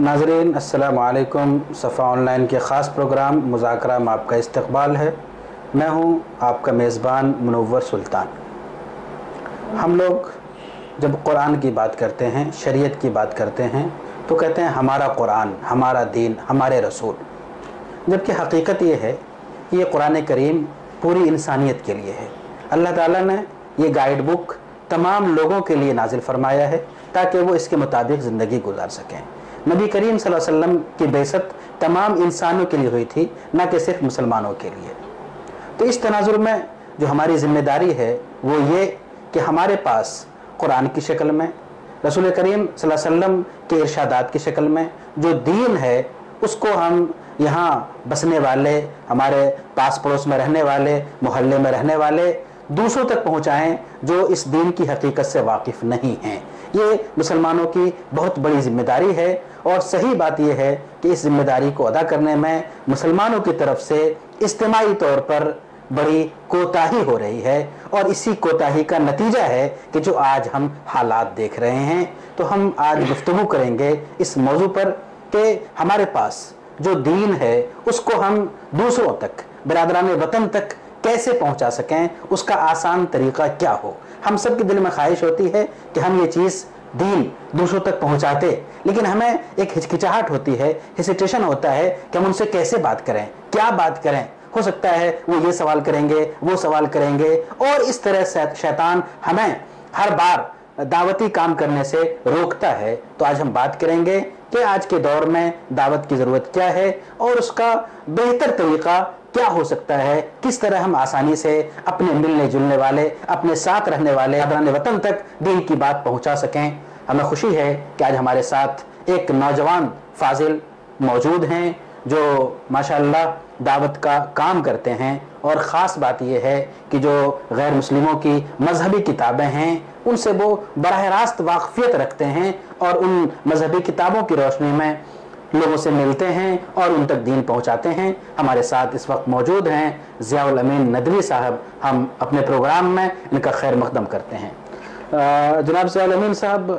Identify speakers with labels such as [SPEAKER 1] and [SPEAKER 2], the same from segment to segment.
[SPEAKER 1] ناظرین، السلام علیکم۔ صفحہ آن لائن کے خاص پروگرام مذاکرہ میں آپ کا استقبال ہے۔ میں ہوں آپ کا میزبان منور سلطان۔ ہم لوگ جب قرآن کی بات کرتے ہیں، شریعت کی بات کرتے ہیں، تو کہتے ہیں ہمارا قرآن، ہمارا دین، ہمارے رسول۔ جبکہ حقیقت یہ ہے کہ یہ قرآن کریم پوری انسانیت کے لیے ہے۔ اللہ تعالیٰ نے یہ گائیڈ بک تمام لوگوں کے لیے نازل فرمایا ہے تاکہ وہ اس کے مطابق زندگی گزار سکیں۔ نبی کریم صلی اللہ علیہ وسلم کی بیست تمام انسانوں کے لیے ہوئی تھی، نہ کہ صرف مسلمانوں کے لیے۔ تو اس تناظر میں جو ہماری ذمہ داری ہے، وہ یہ کہ ہمارے پاس قرآن کی شکل میں، رسول کریم صلی اللہ علیہ وسلم کے ارشادات کی شکل میں جو دین ہے، اس کو ہم یہاں بسنے والے، ہمارے پاس پڑوس میں رہنے والے، محلے میں رہنے والے دوسروں تک پہنچائیں جو اس دین کی حقیقت سے واقف نہیں ہیں۔ یہ مسلمانوں کی بہت بڑی ذمہ داری ہے۔ اور صحیح بات یہ ہے کہ اس ذمہ داری کو ادا کرنے میں مسلمانوں کی طرف سے اجتماعی طور پر بڑی کوتاہی ہو رہی ہے اور اسی کوتاہی کا نتیجہ ہے کہ جو آج ہم حالات دیکھ رہے ہیں، تو ہم آج گفتگو کریں گے اس موضوع پر کہ ہمارے پاس جو دین ہے، اس کو ہم دوسروں تک، برادران وطن تک کیسے پہنچا سکیں؟ اس کا آسان طریقہ کیا ہو؟ ہم سب کے دل میں خواہش ہوتی ہے کہ ہم یہ چیز دین دوسروں تک پہنچاتے۔ لیکن ہمیں ایک ہچکچاہٹ ہوتی ہے، ہیسیٹیشن ہوتا ہے کہ ہم ان سے کیسے بات کریں، کیا بات کریں۔ ہو سکتا ہے وہ یہ سوال کریں گے، وہ سوال کریں گے۔ اور اس طرح شیطان ہمیں ہر بار دعوتی کام کرنے سے روکتا ہے۔ تو آج ہم بات کریں گے کہ آج کے دور میں دعوت کی ضرورت کیا ہے اور اس کا بہتر طریقہ کیا ہو سکتا ہے۔ کس طرح ہم آسانی سے اپنے ملنے جلنے والے، اپنے ساتھ رہنے والے وطن تک دین کی بات پہنچا سکیں۔ ہمیں خوشی ہے کہ آج ہمارے ساتھ ایک نوجوان فاضل موجود ہیں جو ماشاءاللہ دعوت کا کام کرتے ہیں اور خاص بات یہ ہے کہ جو غیر مسلموں کی مذہبی کتابیں ہیں، ان سے وہ براہ راست واقفیت رکھتے ہیں اور ان مذہبی کتابوں کی روشنی میں لوگوں سے ملتے ہیں اور ان تک دین پہنچاتے ہیں۔ ہمارے ساتھ اس وقت موجود ہیں ضیاء الامین ندوی صاحب۔ ہم اپنے پروگرام میں ان کا خیر مقدم کرتے ہیں۔ جناب ضیاء الامین صاحب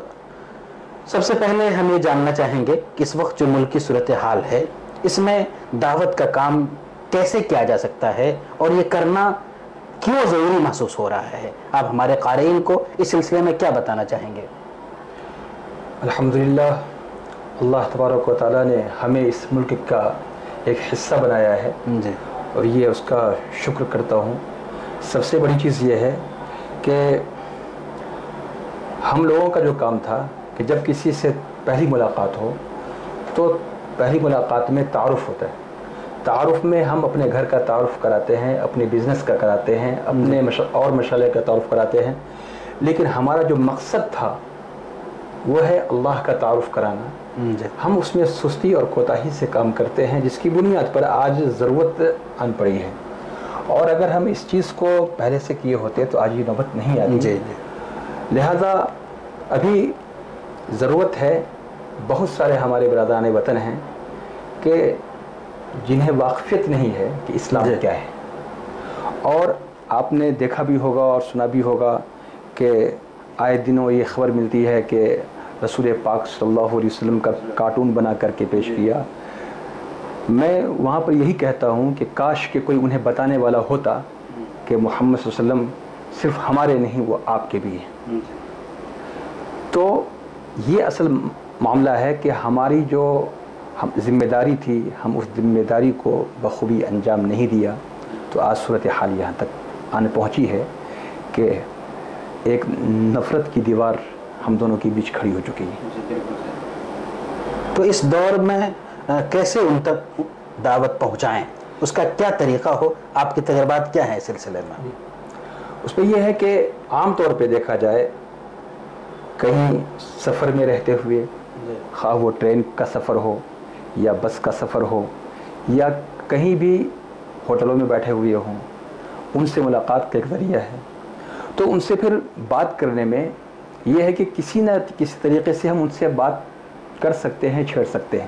[SPEAKER 1] سب سے پہلے ہم یہ جاننا چاہیں گے کہ اس وقت جو ملک کی صورتحال ہے اس میں دعوت کا کام کیسے کیا جا سکتا ہے اور یہ کرنا کیوں ضروری محسوس ہو رہا ہے؟ آپ ہمارے قارئین کو اس سلسلے میں کیا بتانا چاہیں گے؟
[SPEAKER 2] الحمدللہ اللہ تبارک و تعالیٰ نے ہمیں اس ملک کا ایک حصہ بنایا ہے
[SPEAKER 1] جی۔
[SPEAKER 2] اور یہ اس کا شکر کرتا ہوں۔ سب سے بڑی چیز یہ ہے کہ ہم لوگوں کا جو کام تھا کہ جب کسی سے پہلی ملاقات ہو تو پہلی ملاقات میں تعارف ہوتا ہے۔ تعارف میں ہم اپنے گھر کا تعارف کراتے ہیں اپنے بزنس کا کراتے ہیں اپنے اور مشغلے کا تعارف کراتے ہیں۔ لیکن ہمارا جو مقصد تھا وہ ہے اللہ کا تعارف کرانا۔
[SPEAKER 1] جی۔
[SPEAKER 2] ہم اس میں سستی اور کوتاہی سے کام کرتے ہیں جس کی بنیاد پر آج ضرورت آن پڑی ہے۔ اور اگر ہم اس چیز کو پہلے سے کیے ہوتے تو آج یہ نوبت نہیں آتی۔
[SPEAKER 1] جی جی۔
[SPEAKER 2] لہذا ابھی ضرورت ہے بہت سارے ہمارے برادران وطن ہیں کہ جنہیں واقفیت نہیں ہے کہ اسلام
[SPEAKER 1] جی۔
[SPEAKER 2] کیا ہے۔ اور آپ نے دیکھا بھی ہوگا اور سنا بھی ہوگا کہ آئے دنوں یہ خبر ملتی ہے کہ رسول پاک صلی اللہ علیہ وسلم کا کارٹون بنا کر کے پیش کیا۔ میں وہاں پر یہی کہتا ہوں کہ کاش کہ کوئی انہیں بتانے والا ہوتا کہ محمد صلی اللہ علیہ وسلم صرف ہمارے نہیں وہ آپ کے بھی ہیں۔ تو یہ اصل معاملہ ہے کہ ہماری جو ہم ذمہ داری تھی ہم اس ذمہ داری کو بخوبی انجام نہیں دیا۔ تو آج صورت حال یہاں تک آنے پہنچی ہے کہ ایک نفرت کی دیوار ہم دونوں کے بیچ کھڑی ہو چکی ہے۔
[SPEAKER 1] تو اس دور میں کیسے ان تک دعوت پہنچائیں؟ اس کا کیا طریقہ ہو؟ آپ کے تجربات کیا ہیں اس سلسلے میں؟
[SPEAKER 2] اس پہ یہ ہے کہ عام طور پہ دیکھا جائے کہیں سفر میں رہتے ہوئے خواہ وہ ٹرین کا سفر ہو یا بس کا سفر ہو یا کہیں بھی ہوٹلوں میں بیٹھے ہوئے ہوں ان سے ملاقات کا ایک ذریعہ ہے۔ تو ان سے پھر بات کرنے میں یہ ہے کہ کسی نہ کسی طریقے سے ہم ان سے بات کر سکتے ہیں چھیڑ سکتے ہیں۔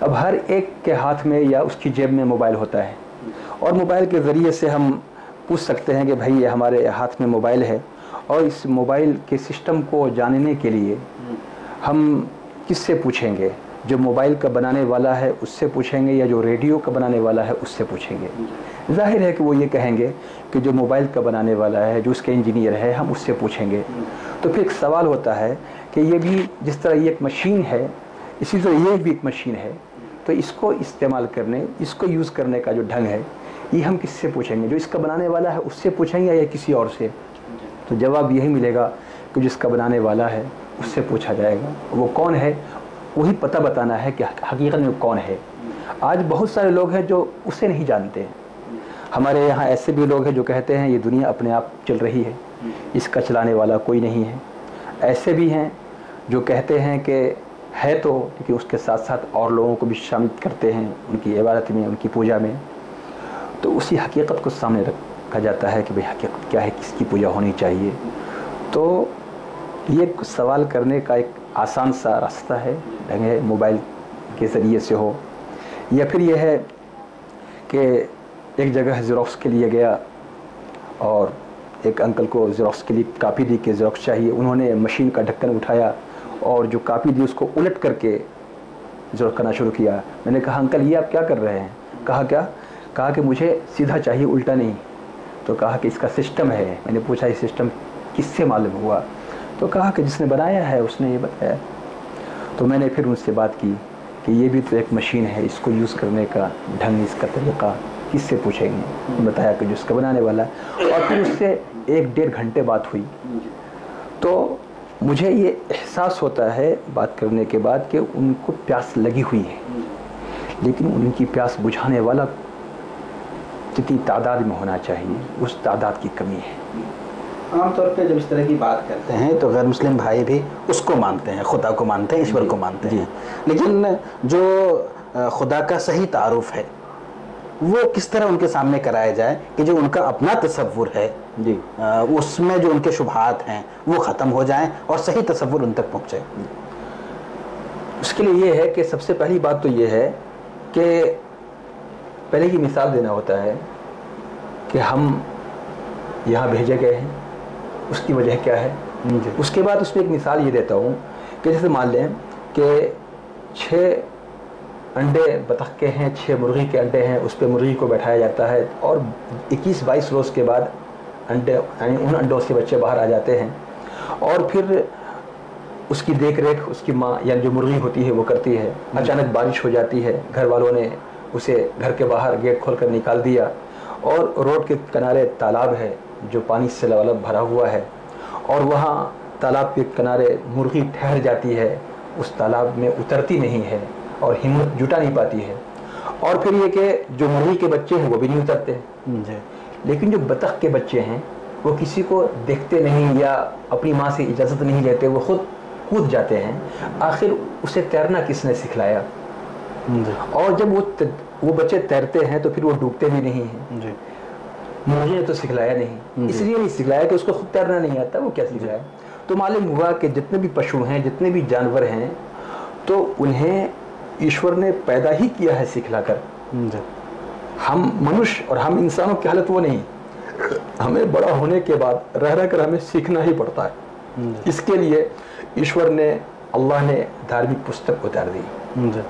[SPEAKER 2] اب ہر ایک کے ہاتھ میں یا اس کی جیب میں موبائل ہوتا ہے۔ اور موبائل کے ذریعے سے ہم پوچھ سکتے ہیں کہ بھائی یہ ہمارے ہاتھ میں موبائل ہے۔ اور اس موبائل کے سسٹم کو جاننے کے لیے ہم کس سے پوچھیں گے؟ جو موبائل کا بنانے والا ہے اس سے پوچھیں گے یا جو ریڈیو کا بنانے والا ہے اس سے پوچھیں گے؟ ظاہر ہے کہ وہ یہ کہیں گے کہ جو موبائل کا بنانے والا ہے، جو اس کے انجینئر ہے، ہم اس سے پوچھیں گے۔ تو پھر ایک سوال ہوتا ہے کہ یہ بھی جس طرح یہ ایک مشین ہے، اسی طرح یہ بھی ایک مشین ہے، تو اس کو استعمال کرنے، اس کو یوز کرنے کا جو ڈھنگ ہے، یہ ہم کس سے پوچھیں گے؟ جو اس کا بنانے والا ہے اس سے پوچھیں گے یا کسی اور سے؟ تو جواب یہی ملے گا کہ جس کا بنانے والا ہے، اس سے پوچھا جائے گا، وہ کون ہے؟ وہی پتہ بتانا ہے کہ حقیقت میں کون ہے۔ آج بہت سارے لوگ ہیں جو اسے نہیں جانتے۔ ہمارے یہاں ایسے بھی لوگ ہیں جو کہتے ہیں، یہ دنیا اپنے آپ چل رہی ہے، اس کا چلانے والا کوئی نہیں ہے۔ ایسے بھی ہیں جو کہتے ہیں کہ ہے تو، لیکن اس کے ساتھ ساتھ اور لوگوں کو بھی شامل کرتے ہیں، ان کی عبادت میں، ان کی پوجا میں۔ تو اسی حقیقت کو سامنے رکھ۔ رکھا جاتا ہے کہ بھئی حقیقت کیا ہے، کس کی پوجا ہونی چاہیے۔ تو یہ سوال کرنے کا ایک آسان سا راستہ ہے ڈھنگ ہے موبائل کے ذریعے سے ہو، یا پھر یہ ہے کہ ایک جگہ زیروکس کے لیے گیا اور ایک انکل کو زیروکس کے لیے کاپی دی کہ زیروکس چاہیے۔ انہوں نے مشین کا ڈھکن اٹھایا اور جو کاپی دی، اس کو الٹ کر کے زیروکس کرنا شروع کیا۔ میں نے کہا، انکل، یہ آپ کیا کر رہے ہیں؟ کہا، کیا؟ کہا کہ مجھے سیدھا چاہیے، الٹا نہیں۔ تو کہا کہ اس کا سسٹم ہے۔ میں نے پوچھا، یہ سسٹم کس سے معلوم ہوا؟ تو کہا کہ جس نے بنایا ہے، اس نے یہ بتایا تو میں نے پھر ان سے بات کی کہ یہ بھی تو ایک مشین ہے، اس کو یوز کرنے کا ڈھنگ، اس کا طریقہ کس سے پوچھیں گے؟ بتایا کہ جس کا بنانے والا ہے۔ اور پھر اس سے ایک ڈیڑھ گھنٹے بات ہوئی۔ تو مجھے یہ احساس ہوتا ہے بات کرنے کے بعد کہ ان کو پیاس لگی ہوئی ہے۔ لیکن ان کی پیاس بجھانے والا جتنی تعداد میں ہونا چاہیے اس تعداد کی کمی ہے۔
[SPEAKER 1] عام طور پہ جب اس طرح کی بات کرتے ہیں تو غیر مسلم بھائی بھی اس کو مانتے ہیں خدا کو مانتے ہیں ایشور کو مانتے ہیں۔ لیکن جو خدا کا صحیح تعارف ہے وہ کس طرح ان کے سامنے کرایا جائے کہ جو ان کا اپنا تصور ہے
[SPEAKER 2] جی۔
[SPEAKER 1] اس میں جو ان کے شبہات ہیں وہ ختم ہو جائیں اور صحیح تصور ان تک پہنچے۔
[SPEAKER 2] اس کے لیے یہ ہے کہ سب سے پہلی بات تو یہ ہے کہ پہلے کی مثال دینا ہوتا ہے کہ ہم یہاں بھیجے گئے ہیں اس کی وجہ کیا ہے۔ اس کے بعد اس میں ایک مثال یہ دیتا ہوں کہ جیسے مان لیں کہ چھ انڈے بطخ کے ہیں چھ مرغی کے انڈے ہیں اس پہ مرغی کو بیٹھایا جاتا ہے اور اکیس بائیس روز کے بعد انڈے یعنی ان انڈوں سے بچے باہر آ جاتے ہیں اور پھر اس کی دیکھ ریکھ اس کی ماں یعنی جو مرغی ہوتی ہے وہ کرتی ہے۔ اچانک بارش ہو جاتی ہے گھر والوں نے اسے گھر کے باہر گیٹ کھول کر نکال دیا اور روڈ کے کنارے تالاب ہے جو پانی سے لولب بھرا ہوا ہے اور وہاں تالاب کے کنارے مرغی ٹھہر جاتی ہے اس تالاب میں اترتی نہیں ہے اور ہمت جٹا نہیں پاتی ہے۔ اور پھر یہ کہ جو مرغی کے بچے ہیں وہ بھی نہیں اترتے۔
[SPEAKER 1] جی۔
[SPEAKER 2] لیکن جو بطخ کے بچے ہیں وہ کسی کو دیکھتے نہیں یا اپنی ماں سے اجازت نہیں لیتے وہ خود کود جاتے ہیں۔ آخر اسے تیرنا کس نے سکھلایا؟ اور جب وہ وہ بچے تیرتے ہیں تو پھر وہ ڈوبتے بھی نہیں ہیں۔
[SPEAKER 1] جی۔
[SPEAKER 2] مجھے تو سکھلایا نہیں۔ اس لیے نہیں سکھلایا کہ اس کو خود تیرنا نہیں آتا وہ کیا سکھلایا؟ تو معلوم ہوا کہ جتنے بھی پشو ہیں جتنے بھی جانور ہیں تو انہیں ایشور نے پیدا ہی کیا ہے سکھلا کر۔
[SPEAKER 1] جی۔
[SPEAKER 2] ہم منش اور ہم انسانوں کی حالت وہ نہیں۔ ہمیں بڑا ہونے کے بعد رہ رہ کر ہمیں سیکھنا ہی پڑتا ہے۔ اس کے لیے ایشور نے اللہ نے دھارمک پستک اتار دی۔
[SPEAKER 1] جی۔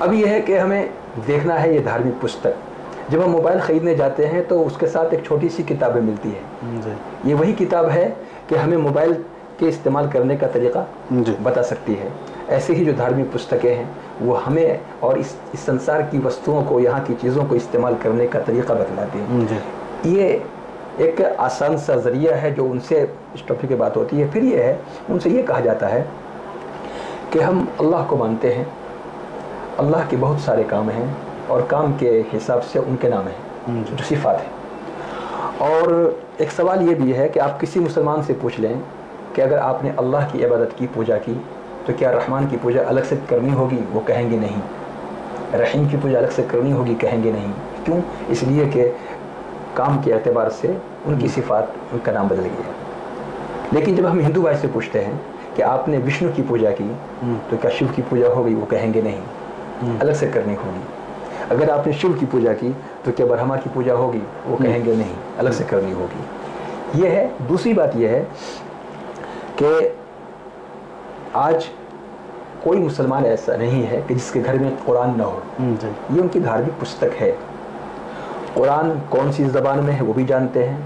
[SPEAKER 2] اب یہ ہے کہ ہمیں دیکھنا ہے یہ دھارمک پستک۔ جب ہم موبائل خریدنے جاتے ہیں تو اس کے ساتھ ایک چھوٹی سی کتابیں ملتی ہیں۔
[SPEAKER 1] جی۔
[SPEAKER 2] یہ وہی کتاب ہے کہ ہمیں موبائل کے استعمال کرنے کا طریقہ
[SPEAKER 1] جی۔
[SPEAKER 2] بتا سکتی ہے۔ ایسے ہی جو دھارمک پستکیں ہیں وہ ہمیں اور اس اس سنسار کی وستوؤں کو یہاں کی چیزوں کو استعمال کرنے کا طریقہ بتلاتی ہیں۔
[SPEAKER 1] جی۔
[SPEAKER 2] یہ ایک آسان سا ذریعہ ہے جو ان سے اس ٹاپک کی بات ہوتی ہے۔ پھر یہ ہے ان سے یہ کہا جاتا ہے کہ ہم اللہ کو مانتے ہیں۔ اللہ کے بہت سارے کام ہیں اور کام کے حساب سے ان کے نام ہیں جو صفات ہیں۔ اور ایک سوال یہ بھی ہے کہ آپ کسی مسلمان سے پوچھ لیں کہ اگر آپ نے اللہ کی عبادت کی پوجا کی تو کیا رحمان کی پوجا الگ سے کرنی ہوگی؟ وہ کہیں گے نہیں۔ رحیم کی پوجا الگ سے کرنی ہوگی کہیں گے نہیں۔ کیوں؟ اس لیے کہ کام کے اعتبار سے ان کی صفات ان کا نام بدل گیا۔ لیکن جب ہم ہندو بھائی سے پوچھتے ہیں کہ آپ نے وشنو کی پوجا کی تو کیا شیو کی پوجا ہو گئی وہ کہیں گے نہیں۔ الگ سے کرنی ہوگی۔ اگر آپ نے شیو کی پوجا کی تو کیا برہما کی پوجا ہوگی؟ وہ کہیں گے نہیں الگ سے کرنی ہوگی۔ یہ ہے۔ دوسری بات یہ ہے کہ آج کوئی مسلمان ایسا نہیں ہے کہ جس کے گھر میں قرآن نہ ہو۔
[SPEAKER 1] جی۔
[SPEAKER 2] یہ ان کی دھارمک پستک ہے۔ قرآن کون سی زبان میں ہے؟ وہ بھی جانتے ہیں۔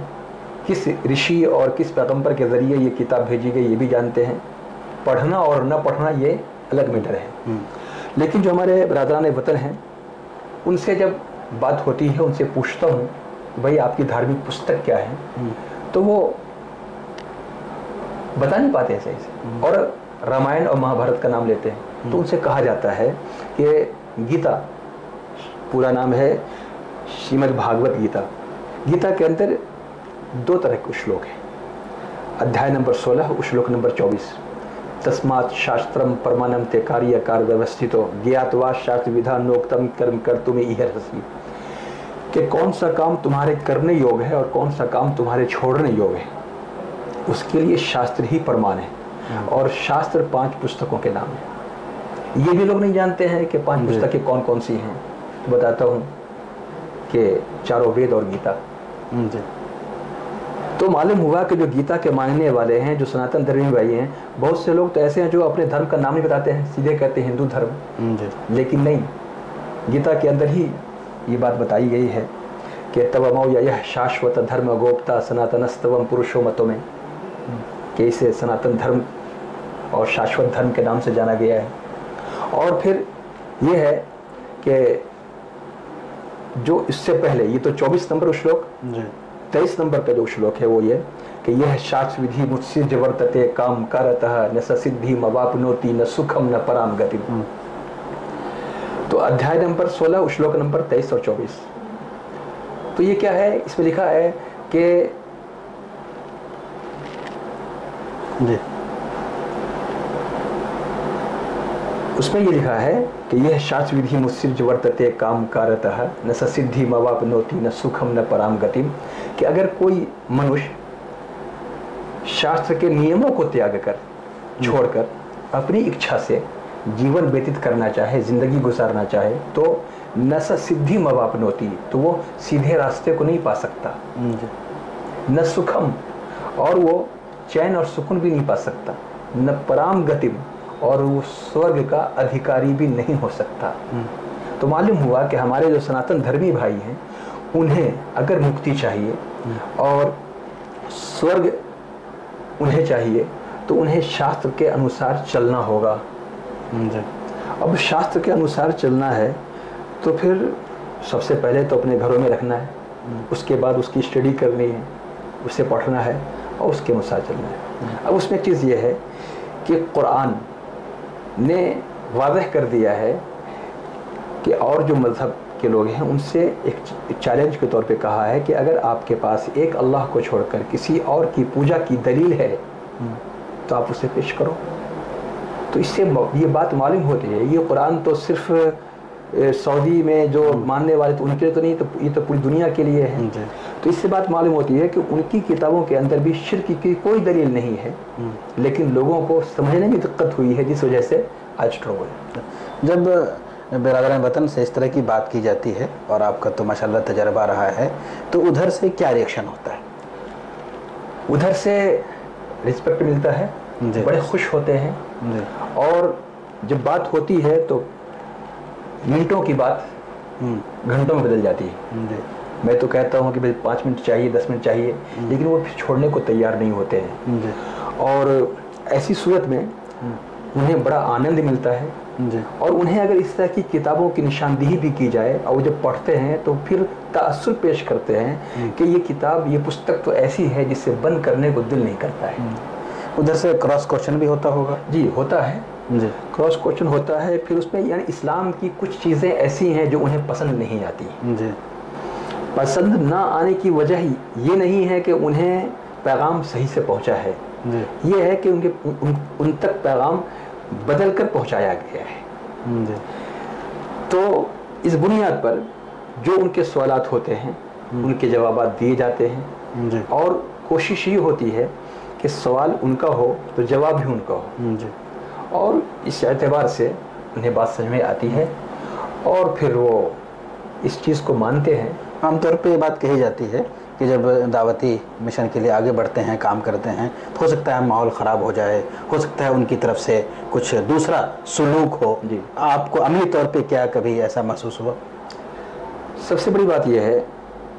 [SPEAKER 2] کس رشی اور کس پیغمبر کے ذریعے یہ کتاب بھیجی گئی یہ بھی جانتے ہیں۔ پڑھنا اور نہ پڑھنا یہ الگ میٹر ہے۔ لیکن جو ہمارے برادران وطن ہیں ان سے جب بات ہوتی ہے ان سے پوچھتا ہوں بھائی آپ کی دھارمک پستک کیا ہے؟ تو وہ بتا نہیں پاتے ہیں صحیح سے اور رامائن اور مہابھارت کا نام لیتے ہیں۔ تو ان سے کہا جاتا ہے کہ گیتا پورا نام ہے شریمد بھاگوت گیتا۔ گیتا کے اندر دو طرح کے اشلوک ہیں۔ ادھیائے نمبر سولہ اشلوک نمبر چوبیس۔ کہ ہے ہے پرمان ہے اور شاستر پانچ پستکوں کے نام ہیں یہ بھی لوگ نہیں جانتے ہیں کہ پانچ پستکیں کون کون سی ہیں بتاتا ہوں کہ چاروں وید اور گیتا تو معلوم ہوا کہ جو گیتا کے ماننے والے ہیں جو سناتن دھرمی بھائی ہیں بہت سے لوگ تو ایسے ہیں جو اپنے دھرم کا نام ہی بتاتے ہیں سیدھے کہتے ہیں ہندو دھرم۔
[SPEAKER 1] جی۔
[SPEAKER 2] لیکن نہیں گیتا کے اندر ہی یہ بات بتائی گئی ہے کہ تبمو یا یہ شاشوت دھرم گوپتا سناتنستوم پروشو متوں میں کہ اسے سناتن دھرم اور شاشوت دھرم کے نام سے جانا گیا ہے۔ اور پھر یہ ہے کہ جو اس سے پہلے یہ تو چوبیس نمبر اشلوک
[SPEAKER 1] جی۔
[SPEAKER 2] تیئیس نمبر کا جو شلوک ہے وہ یہ کہ یہ شاچ ودھی مجھ سے جورتتے کام کرتہ نہ سسدھی مواپنوتی نہ سکھم، نہ پرام گتی۔ تو ادھیائے نمبر سولہ اشلوک نمبر تیئیس اور چوبیس۔ تو یہ کیا ہے؟ اس میں لکھا ہے کہ
[SPEAKER 1] جی۔
[SPEAKER 2] اس میں یہ لکھا ہے کہ یہ شاچ ودھی مصر جورتتے کام کارتہ نہ سدھی مواپنوتی نہ سکھم نہ پرام گتیم کہ اگر کوئی منش شاستر کے نیموں کو تیاگ کر چھوڑ کر اپنی اچھا سے جیون ویتت کرنا چاہے زندگی گزارنا چاہے تو نہ سدھی مواپنوتی تو وہ سیدھے راستے کو نہیں پا سکتا۔
[SPEAKER 1] جی۔
[SPEAKER 2] نہ سکھم اور وہ چین اور سکون بھی نہیں پا سکتا نہ پرام گتم اور وہ سورگ کا ادھیکاری بھی نہیں ہو سکتا۔ تو معلوم ہوا کہ ہمارے جو سناتن دھرمی بھائی ہیں انہیں اگر مکتی چاہیے اور سورگ انہیں چاہیے تو انہیں شاستر کے انوسار چلنا ہوگا۔ اب شاستر کے انوسار چلنا ہے تو پھر سب سے پہلے تو اپنے گھروں میں رکھنا ہے۔ اس کے بعد اس کی اسٹڈی کرنی ہے اسے پڑھنا ہے اور اس کے انوسار چلنا ہے۔ اب اس میں چیز یہ ہے کہ قرآن نے واضح کر دیا ہے کہ اور جو مذہب کے لوگ ہیں، ان سے ایک چیلنج کے طور پہ کہا ہے کہ اگر آپ کے پاس ایک اللہ کو چھوڑ کر کسی اور کی پوجا کی دلیل ہے، تو آپ اسے پیش کرو۔ تو اس سے یہ بات معلوم ہوتی ہے، یہ قرآن تو صرف سعودی میں جو ماننے والے تو ان کے لیے تو نہیں تو یہ تو پوری دنیا کے لیے ہے۔
[SPEAKER 1] جی۔
[SPEAKER 2] تو اس سے بات معلوم ہوتی ہے کہ ان کی کتابوں کے اندر بھی شرک کی کوئی دلیل نہیں ہے۔ لیکن لوگوں کو سمجھنے میں دقت ہوئی ہے جس وجہ سے آج ٹرول
[SPEAKER 1] جب برادران وطن سے اس طرح کی بات کی جاتی ہے اور آپ کا تو ماشاءاللہ تجربہ رہا ہے تو ادھر سے کیا ریئیکشن ہوتا ہے؟
[SPEAKER 2] ادھر سے رسپیکٹ ملتا ہے
[SPEAKER 1] جی۔
[SPEAKER 2] بڑے خوش ہوتے ہیں۔
[SPEAKER 1] جی۔
[SPEAKER 2] اور جب بات ہوتی ہے تو منٹوں کی بات گھنٹوں میں بدل جاتی ہے۔
[SPEAKER 1] جی۔
[SPEAKER 2] میں تو کہتا ہوں کہ بھائی پانچ منٹ چاہیے دس منٹ چاہیے لیکن وہ چھوڑنے کو تیار نہیں ہوتے ہیں۔
[SPEAKER 1] جی۔
[SPEAKER 2] اور ایسی صورت میں انہیں بڑا آنند ملتا ہے۔
[SPEAKER 1] جی۔
[SPEAKER 2] اور انہیں اگر اس طرح کی کتابوں کی نشاندہی بھی کی جائے اور وہ جب پڑھتے ہیں تو پھر تأثر پیش کرتے ہیں کہ یہ کتاب یہ پستک تو ایسی ہے جس سے بند کرنے کو دل نہیں کرتا ہے۔
[SPEAKER 1] ادھر سے کراس کوشچن بھی ہوتا ہوگا۔
[SPEAKER 2] جی ہوتا ہے۔
[SPEAKER 1] جی۔
[SPEAKER 2] کراس کوشچن ہوتا ہے پھر اس میں یعنی اسلام کی کچھ چیزیں ایسی ہیں جو انہیں پسند نہیں آتی۔
[SPEAKER 1] جی۔
[SPEAKER 2] پسند نہ آنے کی وجہ ہی یہ نہیں ہے کہ انہیں پیغام صحیح سے پہنچا ہے۔
[SPEAKER 1] جی۔
[SPEAKER 2] یہ ہے کہ ان کے ان تک پیغام بدل کر پہنچایا گیا ہے۔
[SPEAKER 1] جی۔
[SPEAKER 2] تو اس بنیاد پر جو ان کے سوالات ہوتے ہیں ان کے جوابات دیے جاتے ہیں۔
[SPEAKER 1] جی۔
[SPEAKER 2] اور کوشش یہ ہوتی ہے کہ سوال ان کا ہو تو جواب بھی ان کا ہو۔
[SPEAKER 1] جی۔
[SPEAKER 2] اور اس اعتبار سے انہیں بات سمجھ میں آتی ہے اور پھر وہ اس چیز کو مانتے ہیں۔
[SPEAKER 1] عام طور پہ یہ بات کہی جاتی ہے کہ جب دعوتی مشن کے لیے آگے بڑھتے ہیں کام کرتے ہیں تو ہو سکتا ہے ماحول خراب ہو جائے ہو سکتا ہے ان کی طرف سے کچھ دوسرا سلوک ہو۔
[SPEAKER 2] جی۔
[SPEAKER 1] آپ کو عملی طور پہ کیا کبھی ایسا محسوس ہوا؟
[SPEAKER 2] سب سے بڑی بات یہ ہے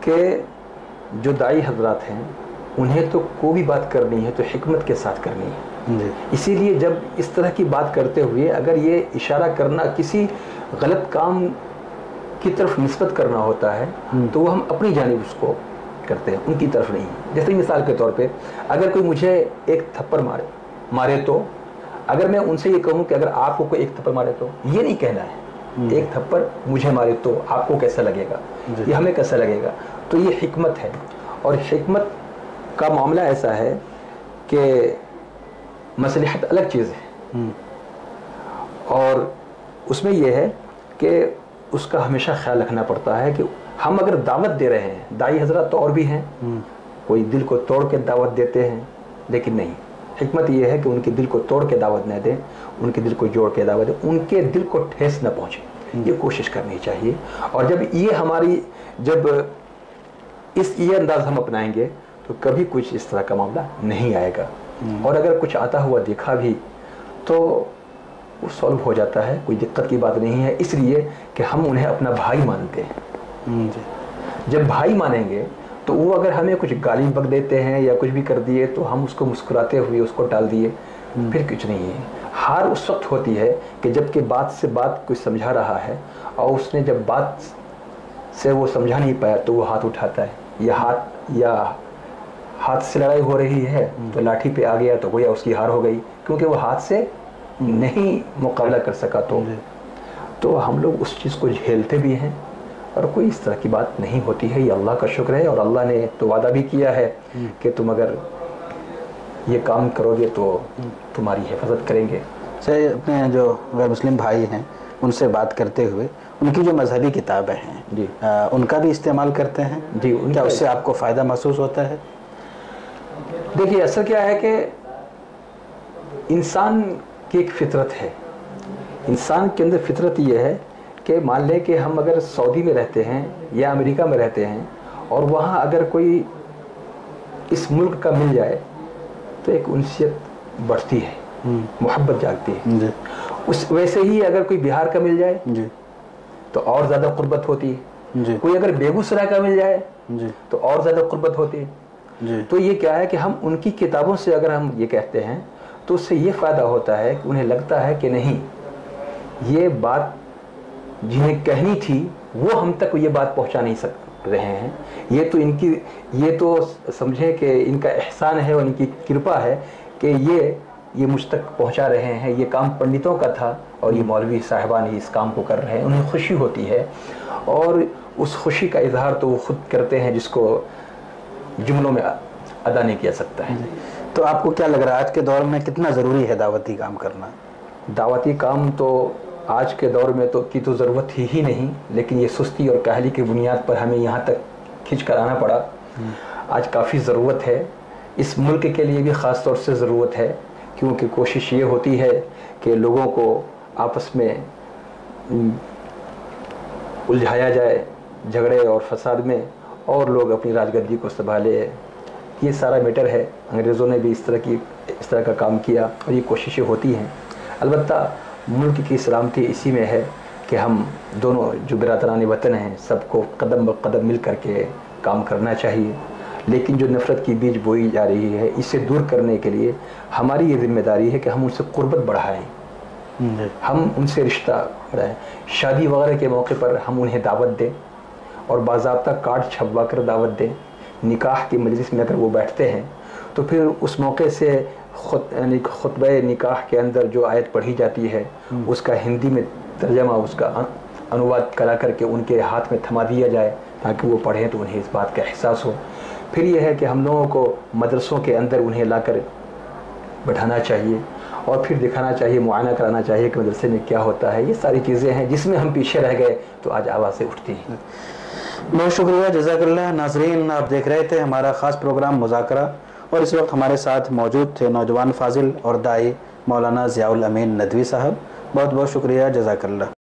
[SPEAKER 2] کہ جو دائی حضرات ہیں انہیں تو کوئی بات کرنی ہے تو حکمت کے ساتھ کرنی ہے۔
[SPEAKER 1] جی۔
[SPEAKER 2] اسی لیے جب اس طرح کی بات کرتے ہوئے اگر یہ اشارہ کرنا کسی غلط کام کی طرف نسبت کرنا ہوتا ہے تو وہ ہم اپنی جانب اس کو کرتے ہیں ان کی طرف نہیں۔ جیسے مثال کے طور پہ اگر کوئی مجھے ایک تھپڑ مارے مارے تو؟ اگر میں ان سے یہ کہوں کہ اگر آپ کو کوئی ایک تھپڑ مارے تو؟ یہ نہیں کہنا ہے۔ ایک تھپڑ مجھے مارے تو آپ کو کیسا لگے گا؟
[SPEAKER 1] جی۔
[SPEAKER 2] یہ ہمیں کیسا لگے گا؟ تو یہ حکمت ہے۔ اور حکمت کا معاملہ ایسا ہے کہ مصلحت الگ چیز ہے۔ اور اس میں یہ ہے کہ اس کا ہمیشہ خیال رکھنا پڑتا ہے کہ ہم اگر دعوت دے رہے ہیں دائی حضرات تو اور بھی ہیں۔ کوئی دل کو توڑ کے دعوت دیتے ہیں لیکن نہیں۔ حکمت یہ ہے کہ ان کے دل کو توڑ کے دعوت نہ دیں ان کے دل کو جوڑ کے دعوت دیں ان کے دل کو ٹھیس نہ پہنچے۔ یہ کوشش کرنی چاہیے۔ اور جب یہ ہماری جب اس یہ انداز ہم اپنائیں گے تو کبھی کچھ اس طرح کا معاملہ نہیں آئے گا۔ اور اگر کچھ آتا ہوا دیکھا بھی تو وہ سولو ہو جاتا ہے کوئی دقت کی بات نہیں ہے۔ اس لیے کہ ہم انہیں اپنا بھائی مانتے ہیں۔
[SPEAKER 1] جی۔
[SPEAKER 2] جب بھائی مانیں گے تو وہ اگر ہمیں کچھ گالی بک دیتے ہیں یا کچھ بھی کر دیے تو ہم اس کو مسکراتے ہوئے اس کو ٹال دیے۔ پھر کچھ نہیں ہے۔ ہار اس وقت ہوتی ہے کہ جبکہ بات سے بات کوئی سمجھا رہا ہے اور اس نے جب بات سے وہ سمجھا نہیں پایا تو وہ ہاتھ اٹھاتا ہے۔ یا ہاتھ یا ہاتھ سے لڑائی ہو رہی ہے تو لاٹھی پہ آ گیا تو گویا اس کی ہار ہو گئی کیونکہ وہ ہاتھ سے نہیں مقابلہ کر سکا تو۔
[SPEAKER 1] جی۔
[SPEAKER 2] تو ہم لوگ اس چیز کو جھیلتے بھی ہیں اور کوئی اس طرح کی بات نہیں ہوتی ہے۔ یہ اللہ کا شکر ہے اور اللہ نے تو وعدہ بھی کیا ہے کہ تم اگر یہ کام کرو گے تو تمہاری حفاظت کریں گے۔
[SPEAKER 1] سے اپنے جو غیر مسلم بھائی ہیں ان سے بات کرتے ہوئے ان کی جو مذہبی کتابیں ہیں
[SPEAKER 2] جی۔
[SPEAKER 1] ان کا بھی استعمال کرتے ہیں؟
[SPEAKER 2] جی ان
[SPEAKER 1] کیا
[SPEAKER 2] کا-
[SPEAKER 1] اس سے آپ کو فائدہ محسوس ہوتا ہے؟
[SPEAKER 2] دیکھیے اصل کیا ہے کہ انسان کی ایک فطرت ہے۔ انسان کے اندر فطرت یہ ہے کہ مان لیں کہ ہم اگر سعودی میں رہتے ہیں یا امریکہ میں رہتے ہیں اور وہاں اگر کوئی اس ملک کا مل جائے تو ایک انسیت بڑھتی ہے محبت جاگتی ہے۔
[SPEAKER 1] جی۔
[SPEAKER 2] اس ویسے ہی اگر کوئی بہار کا مل جائے
[SPEAKER 1] جی۔
[SPEAKER 2] تو اور زیادہ قربت ہوتی۔ ہے
[SPEAKER 1] جی۔
[SPEAKER 2] کوئی اگر بیگوسرائے کا مل جائے تو اور زیادہ قربت ہوتی۔ ہے
[SPEAKER 1] جی۔
[SPEAKER 2] تو یہ کیا ہے کہ ہم ان کی کتابوں سے اگر ہم یہ کہتے ہیں تو اس سے یہ فائدہ ہوتا ہے کہ انہیں لگتا ہے کہ نہیں، یہ بات جنہیں کہنی تھی وہ ہم تک یہ بات پہنچا نہیں سک رہے ہیں۔ یہ تو ان کی، یہ تو سمجھیں کہ ان کا احسان ہے اور ان کی کرپا ہے کہ یہ یہ مجھ تک پہنچا رہے ہیں۔ یہ کام پنڈتوں کا تھا اور یہ مولوی صاحبان ہی اس کام کو کر رہے ہیں۔ انہیں خوشی ہوتی ہے اور اس خوشی کا اظہار تو وہ خود کرتے ہیں جس کو جملوں میں ادا نہیں کیا سکتا ہے۔
[SPEAKER 1] تو آپ کو کیا لگ رہا ہے آج کے دور میں کتنا ضروری ہے دعوتی کام کرنا؟
[SPEAKER 2] دعوتی کام تو آج کے دور میں تو کی تو ضرورت ہی ہی نہیں، لیکن یہ سستی اور کاہلی کی بنیاد پر ہمیں یہاں تک کھینچ کر آنا پڑا۔ آج کافی ضرورت ہے۔ اس ملک کے لیے بھی خاص طور سے ضرورت ہے، کیونکہ کوشش یہ ہوتی ہے کہ لوگوں کو آپس میں الجھایا جائے، جھگڑے اور فساد میں اور لوگ اپنی راجگدی کو سنبھالے۔ یہ سارا میٹر ہے۔ انگریزوں نے بھی اس طرح کی اس طرح کا کام کیا اور یہ کوششیں ہوتی ہیں۔ البتہ ملک کی سلامتی اسی میں ہے کہ ہم دونوں جو برادران وطن ہیں سب کو قدم بقدم مل کر کے کام کرنا چاہیے۔ لیکن جو نفرت کی بیج بوئی جا رہی ہے اسے دور کرنے کے لیے ہماری یہ ذمہ داری ہے کہ ہم ان سے قربت بڑھائیں۔
[SPEAKER 1] جی۔
[SPEAKER 2] ہم ان سے رشتہ بڑھائیں شادی وغیرہ کے موقع پر ہم انہیں دعوت دیں۔ اور باضابطہ کارڈ چھپوا کر دعوت دیں۔ نکاح کی مجلس میں اگر وہ بیٹھتے ہیں تو پھر اس موقع سے خط یعنی خطبہ نکاح کے اندر جو آیت پڑھی جاتی ہے اس کا ہندی میں ترجمہ اس کا ان- انواد کرا کر کے ان کے ہاتھ میں تھما دیا جائے تاکہ وہ پڑھیں تو انہیں اس بات کا احساس ہو۔ پھر یہ ہے کہ ہم لوگوں کو مدرسوں کے اندر انہیں لا کر بٹھانا چاہیے اور پھر دکھانا چاہیے معائنہ کرانا چاہیے کہ مدرسے میں کیا ہوتا ہے۔ یہ ساری چیزیں ہیں جس میں ہم پیچھے رہ گئے تو آج آوازیں اٹھتی ہیں۔
[SPEAKER 1] بہت شکریہ، جزاک اللہ. ناظرین، آپ دیکھ رہے تھے ہمارا خاص پروگرام مذاکرہ اور اس وقت ہمارے ساتھ موجود تھے نوجوان فاضل اور دائی مولانا ضیاء الامین ندوی صاحب. بہت بہت شکریہ، جزاک اللہ.